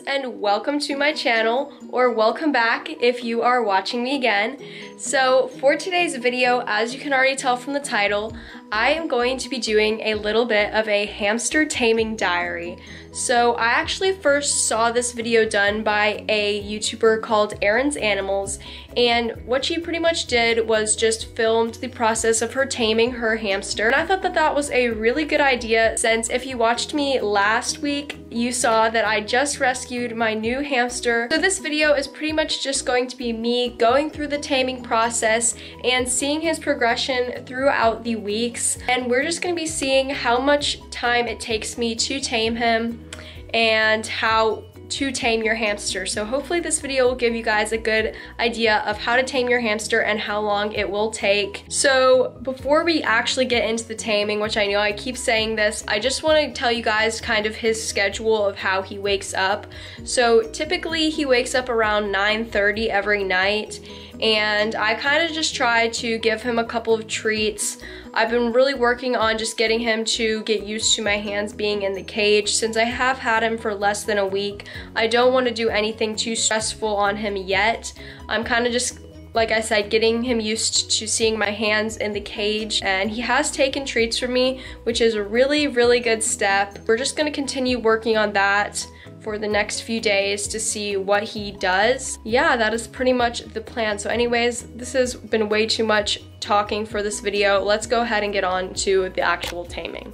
and welcome to my channel or welcome back if you are watching me again. So for today's video, as you can already tell from the title, I am going to be doing a little bit of a hamster taming diary. So I actually first saw this video done by a YouTuber called Erin's Animals and what she pretty much did was just filmed the process of her taming her hamster. And I thought that that was a really good idea since if you watched me last week, you saw that I just rescued my new hamster. So this video is pretty much just going to be me going through the taming process and seeing his progression throughout the weeks. And we're just gonna be seeing how much time it takes me to tame him and how to tame your hamster. So hopefully this video will give you guys a good idea of how to tame your hamster and how long it will take. So before we actually get into the taming, which I know I keep saying this, I just want to tell you guys kind of his schedule of how he wakes up. So typically he wakes up around 9.30 every night and I kind of just try to give him a couple of treats. I've been really working on just getting him to get used to my hands being in the cage. Since I have had him for less than a week, I don't want to do anything too stressful on him yet. I'm kind of just like I said, getting him used to seeing my hands in the cage and he has taken treats from me, which is a really, really good step. We're just gonna continue working on that for the next few days to see what he does. Yeah, that is pretty much the plan. So anyways, this has been way too much talking for this video. Let's go ahead and get on to the actual taming.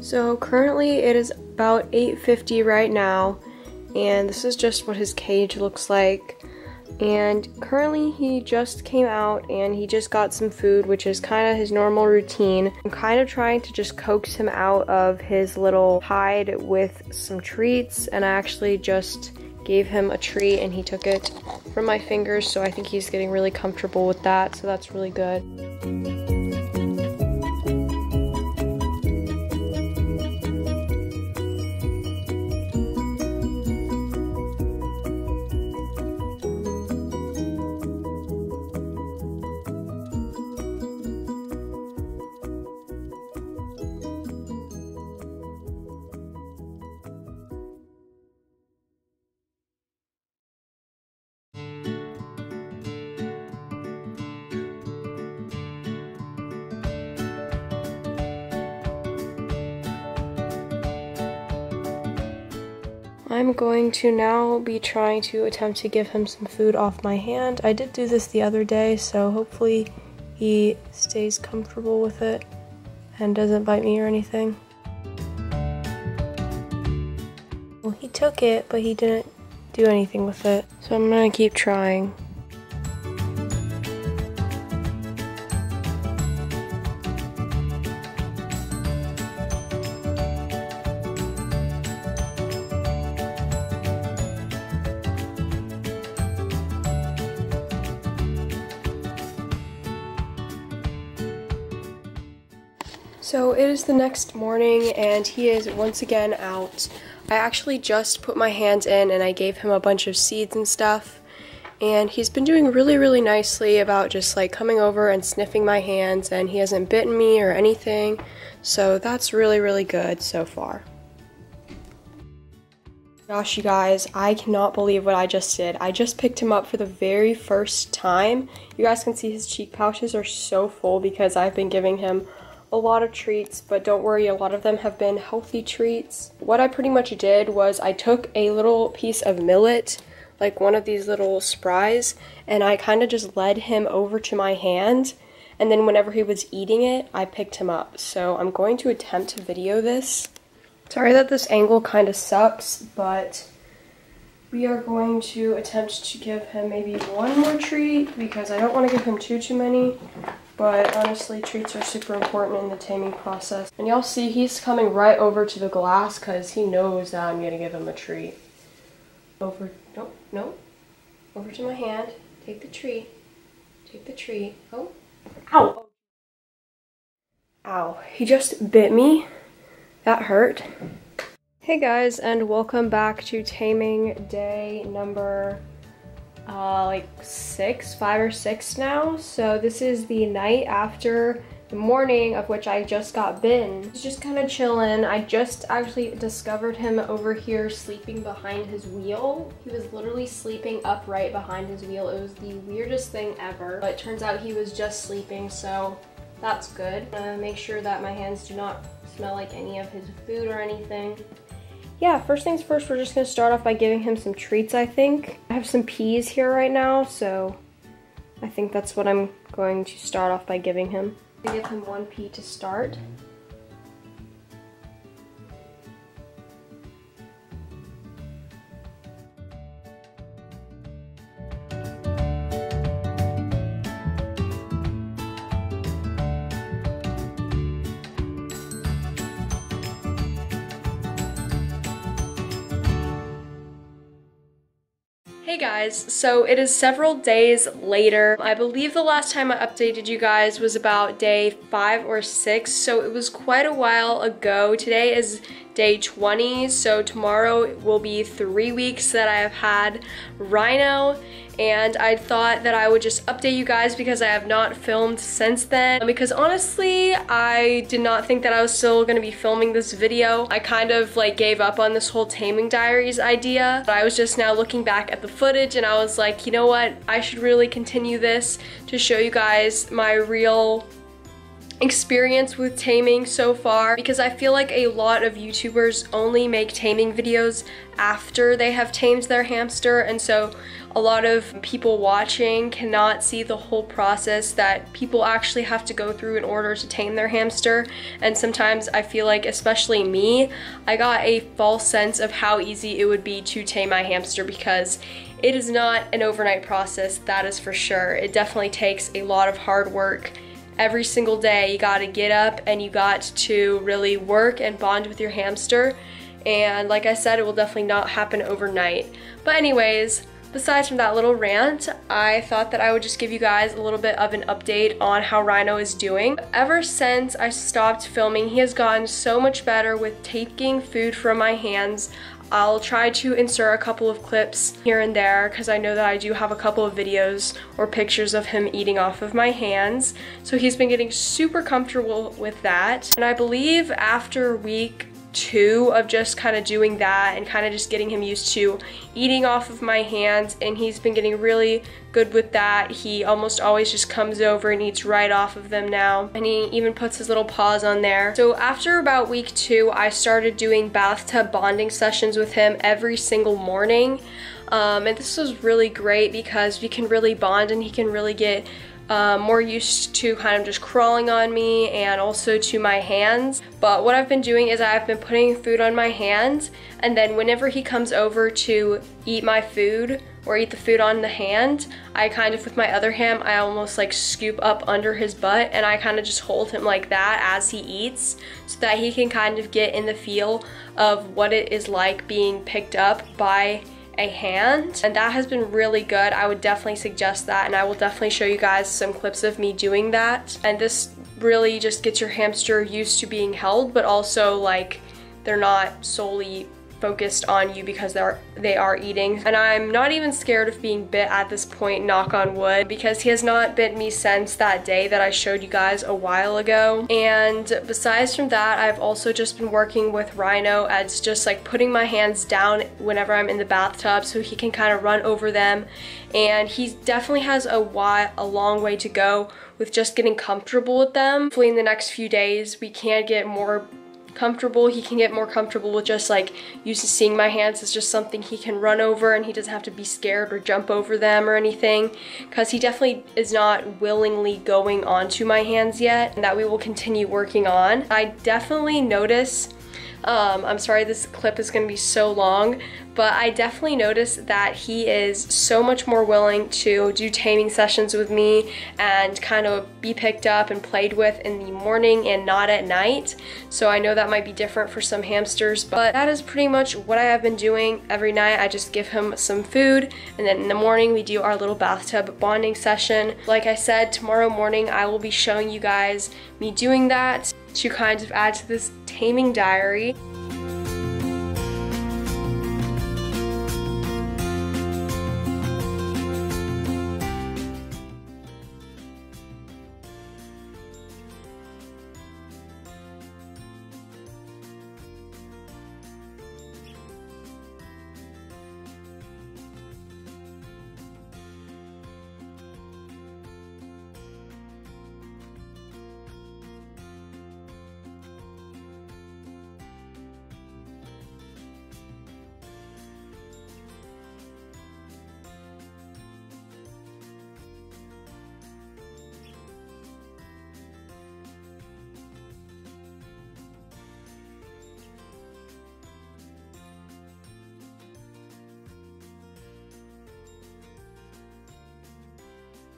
So currently it is about 8.50 right now and this is just what his cage looks like and currently he just came out and he just got some food which is kind of his normal routine. I'm kind of trying to just coax him out of his little hide with some treats. And i actually just gave him a treat and he took it from my fingers so i think he's getting really comfortable with that so that's really good I'm going to now be trying to attempt to give him some food off my hand. I did do this the other day, so hopefully he stays comfortable with it and doesn't bite me or anything. Well, he took it, but he didn't do anything with it, so I'm gonna keep trying. The next morning and he is once again out. I actually just put my hands in and I gave him a bunch of seeds and stuff. And he's been doing really, really nicely about just like coming over and sniffing my hands and he hasn't bitten me or anything. So that's really, really good so far. Gosh, you guys, I cannot believe what I just did. I just picked him up for the very first time. You guys can see his cheek pouches are so full because I've been giving him a lot of treats, but don't worry, a lot of them have been healthy treats. What I pretty much did was I took a little piece of millet, like one of these little sprays, and I kind of just led him over to my hand. And then whenever he was eating it, I picked him up. So I'm going to attempt to video this. Sorry that this angle kind of sucks, but we are going to attempt to give him maybe one more treat because I don't want to give him too, too many. But honestly, treats are super important in the taming process. And y'all see he's coming right over to the glass because he knows that I'm going to give him a treat. Over, no, no. Over to my hand. Take the treat. Take the treat. Oh. Ow. Ow. He just bit me. That hurt. Hey guys, and welcome back to taming day number uh, like six, five or six now. So this is the night after the morning of which I just got bitten. He's just kind of chilling. I just actually discovered him over here sleeping behind his wheel. He was literally sleeping upright behind his wheel. It was the weirdest thing ever. But turns out he was just sleeping, so that's good. Make sure that my hands do not smell like any of his food or anything. Yeah, first things first, we're just gonna start off by giving him some treats, I think. I have some peas here right now, so I think that's what I'm going to start off by giving him. Give him one pea to start. Hey guys, so it is several days later. I believe the last time I updated you guys was about day 5 or 6, so it was quite a while ago. Today is day 20, so tomorrow will be 3 weeks that I have had Rhino. And I thought that I would just update you guys because I have not filmed since then. Because honestly I did not think that I was still gonna be filming this video. I kind of like gave up on this whole taming diaries idea. But I was just now looking back at the footage and I was like you know what? I should really continue this to show you guys my real experience with taming so far because I feel like a lot of YouTubers only make taming videos after they have tamed their hamster and so a lot of people watching cannot see the whole process that people actually have to go through in order to tame their hamster. And sometimes I feel like especially me I got a false sense of how easy it would be to tame my hamster because it is not an overnight process that is for sure. It definitely takes a lot of hard work every single day you got to get up and you got to really work and bond with your hamster. And like I said it will definitely not happen overnight. But anyways besides from that little rant I thought that I would just give you guys a little bit of an update on how Rhino is doing. Ever since I stopped filming he has gotten so much better with taking food from my hands I'll try to insert a couple of clips here and there because I know that I do have a couple of videos or pictures of him eating off of my hands. So he's been getting super comfortable with that. And I believe after a week two of just kind of doing that and kind of just getting him used to eating off of my hands and he's been getting really good with that. He almost always just comes over and eats right off of them now and he even puts his little paws on there. So after about week two I started doing bathtub bonding sessions with him every single morning um, and this was really great because we can really bond and he can really get uh, more used to kind of just crawling on me and also to my hands. But what I've been doing is I've been putting food on my hands and then whenever he comes over to eat my food or eat the food on the hand, I kind of, with my other hand, I almost like scoop up under his butt and I kind of just hold him like that as he eats so that he can kind of get in the feel of what it is like being picked up by a hand and that has been really good. I would definitely suggest that and I will definitely show you guys some clips of me doing that. And this really just gets your hamster used to being held but also like they're not solely focused on you because they're they are eating. And I'm not even scared of being bit at this point knock on wood because he has not bit me since that day that I showed you guys a while ago. And besides from that I've also just been working with Rhino as just like putting my hands down whenever I'm in the bathtub so he can kind of run over them. And he definitely has a, a long way to go with just getting comfortable with them. Hopefully in the next few days we can get more comfortable. He can get more comfortable with just like used to seeing my hands as just something he can run over and he doesn't have to be scared or jump over them or anything because he definitely is not willingly going onto my hands yet and that we will continue working on. I definitely notice um, I'm sorry this clip is going to be so long, but I definitely noticed that he is so much more willing to do taming sessions with me and kind of be picked up and played with in the morning and not at night. So I know that might be different for some hamsters, but that is pretty much what I have been doing every night. I just give him some food and then in the morning we do our little bathtub bonding session. Like I said, tomorrow morning I will be showing you guys me doing that to kind of add to this taming diary.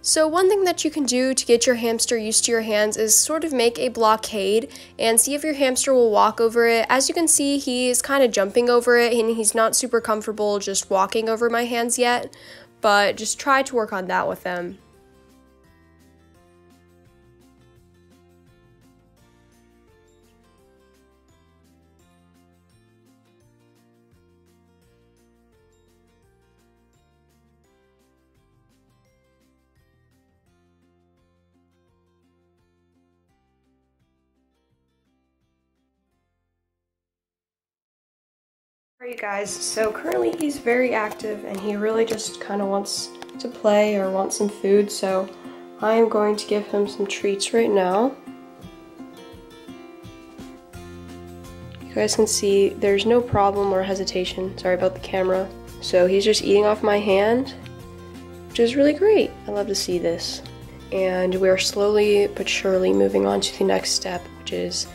So one thing that you can do to get your hamster used to your hands is sort of make a blockade and see if your hamster will walk over it. As you can see, he is kind of jumping over it and he's not super comfortable just walking over my hands yet, but just try to work on that with him. Alright you guys, so currently he's very active and he really just kind of wants to play or want some food, so I am going to give him some treats right now. You guys can see there's no problem or hesitation, sorry about the camera. So he's just eating off my hand, which is really great. I love to see this. And we're slowly but surely moving on to the next step, which is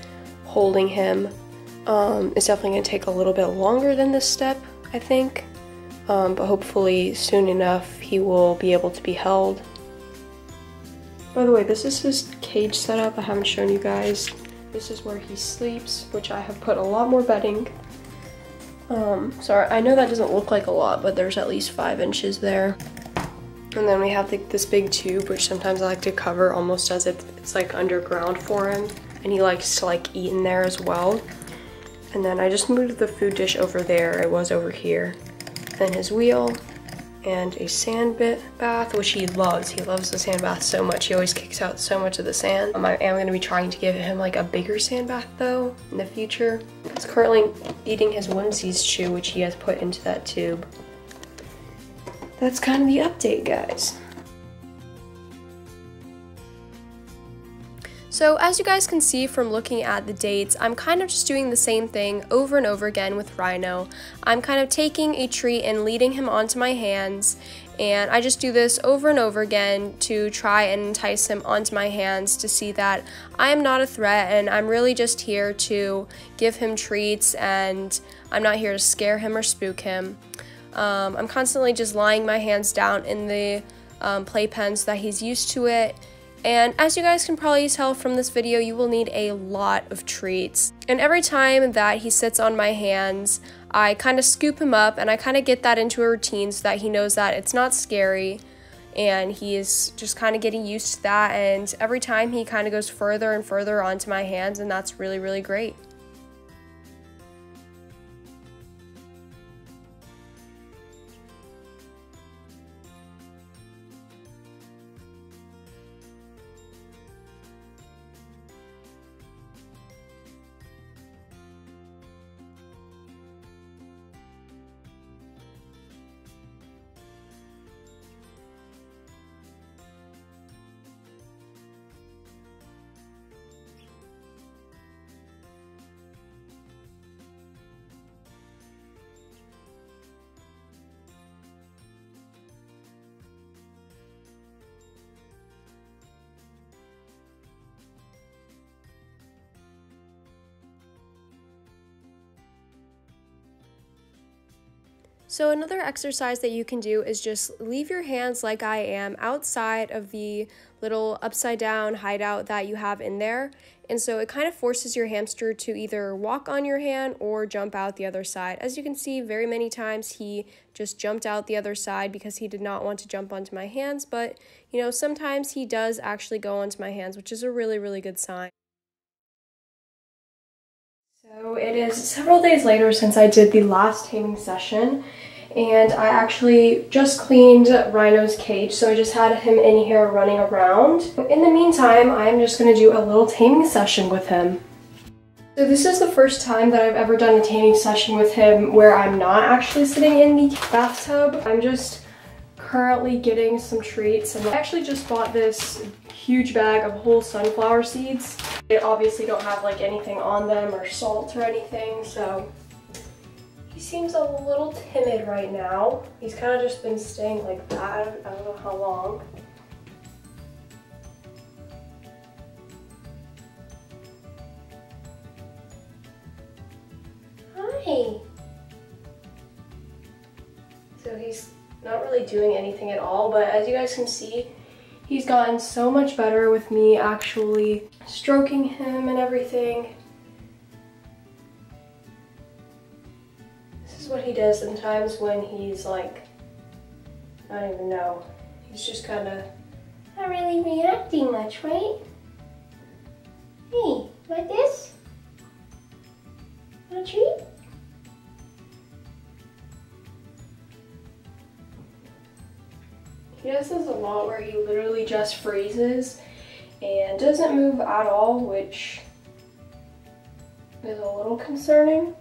holding him um, it's definitely going to take a little bit longer than this step, I think, um, but hopefully soon enough he will be able to be held. By the way, this is his cage setup. I haven't shown you guys. This is where he sleeps, which I have put a lot more bedding. Um, sorry, I know that doesn't look like a lot, but there's at least five inches there. And then we have the, this big tube, which sometimes I like to cover almost as if it's like underground for him. And he likes to like eat in there as well. And then I just moved the food dish over there. It was over here. Then his wheel and a sand bit bath, which he loves. He loves the sand bath so much. He always kicks out so much of the sand. Um, I am gonna be trying to give him like a bigger sand bath though in the future. He's currently eating his onesies chew, which he has put into that tube. That's kind of the update, guys. So as you guys can see from looking at the dates, I'm kind of just doing the same thing over and over again with Rhino. I'm kind of taking a treat and leading him onto my hands and I just do this over and over again to try and entice him onto my hands to see that I am not a threat and I'm really just here to give him treats and I'm not here to scare him or spook him. Um, I'm constantly just lying my hands down in the um, playpen so that he's used to it and as you guys can probably tell from this video, you will need a lot of treats. And every time that he sits on my hands, I kind of scoop him up and I kind of get that into a routine so that he knows that it's not scary and he is just kind of getting used to that and every time he kind of goes further and further onto my hands and that's really really great. So another exercise that you can do is just leave your hands like I am outside of the little upside down hideout that you have in there. And so it kind of forces your hamster to either walk on your hand or jump out the other side. As you can see, very many times he just jumped out the other side because he did not want to jump onto my hands. But, you know, sometimes he does actually go onto my hands, which is a really, really good sign. So it is several days later since I did the last taming session and I actually just cleaned Rhino's cage so I just had him in here running around. In the meantime I'm just going to do a little taming session with him. So this is the first time that I've ever done a taming session with him where I'm not actually sitting in the bathtub. I'm just currently getting some treats and I actually just bought this huge bag of whole sunflower seeds. They obviously don't have like anything on them or salt or anything, so he seems a little timid right now. He's kind of just been staying like that. I don't, I don't know how long. Hi. So he's not really doing anything at all, but as you guys can see, He's gotten so much better with me actually stroking him and everything. He does sometimes when he's like, I don't even know. He's just kind of not really reacting much, right? Hey, like this? Want a treat? He does this a lot where he literally just freezes and doesn't move at all, which is a little concerning.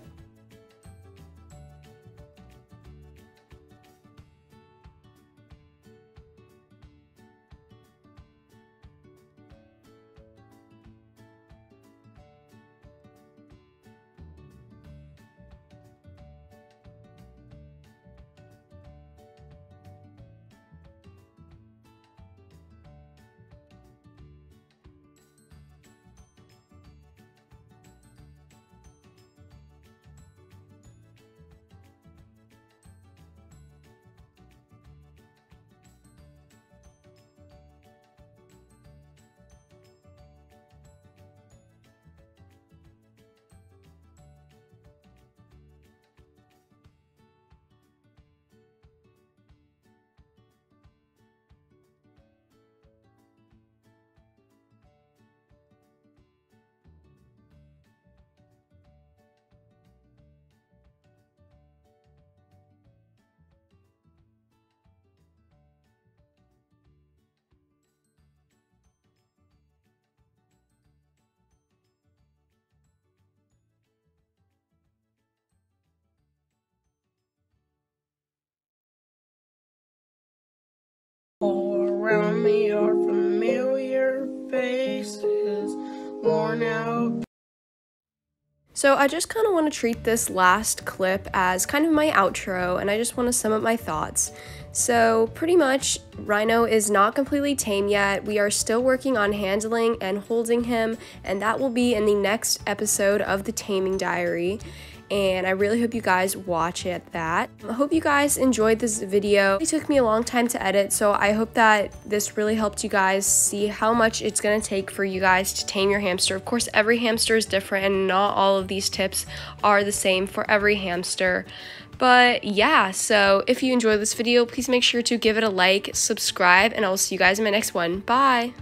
Around me are familiar faces, worn out. So I just kind of want to treat this last clip as kind of my outro and I just want to sum up my thoughts. So pretty much Rhino is not completely tame yet. We are still working on handling and holding him and that will be in the next episode of the Taming Diary and I really hope you guys watch it that. I hope you guys enjoyed this video. It took me a long time to edit, so I hope that this really helped you guys see how much it's gonna take for you guys to tame your hamster. Of course, every hamster is different and not all of these tips are the same for every hamster. But yeah, so if you enjoyed this video, please make sure to give it a like, subscribe, and I will see you guys in my next one. Bye!